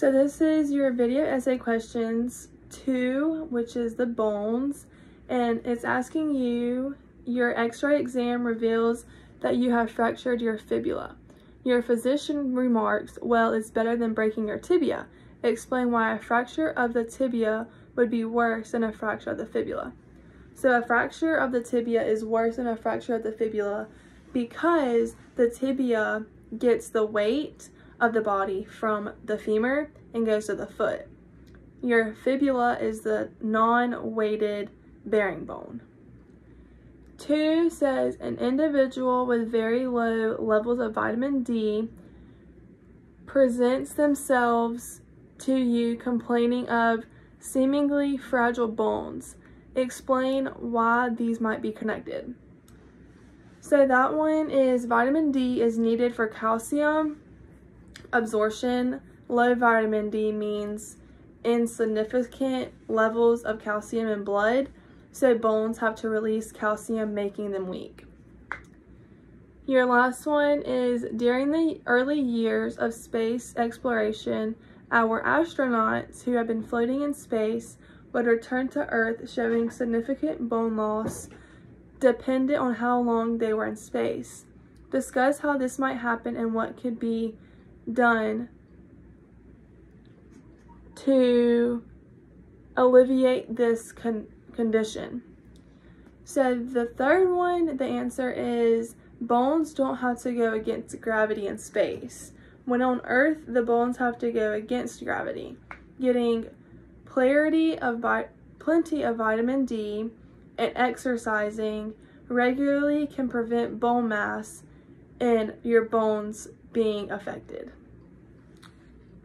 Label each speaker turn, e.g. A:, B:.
A: So this is your video essay questions two, which is the bones, and it's asking you, your x-ray exam reveals that you have fractured your fibula. Your physician remarks, well, it's better than breaking your tibia. Explain why a fracture of the tibia would be worse than a fracture of the fibula. So a fracture of the tibia is worse than a fracture of the fibula because the tibia gets the weight of the body from the femur and goes to the foot. Your fibula is the non-weighted bearing bone. Two says an individual with very low levels of vitamin D presents themselves to you complaining of seemingly fragile bones. Explain why these might be connected. So that one is vitamin D is needed for calcium absorption. Low vitamin D means insignificant levels of calcium in blood so bones have to release calcium, making them weak. Your last one is during the early years of space exploration, our astronauts who have been floating in space would return to Earth showing significant bone loss dependent on how long they were in space. Discuss how this might happen and what could be done to alleviate this con condition. So the third one, the answer is bones don't have to go against gravity in space. When on Earth, the bones have to go against gravity. Getting clarity of plenty of vitamin D and exercising regularly can prevent bone mass and your bones being affected.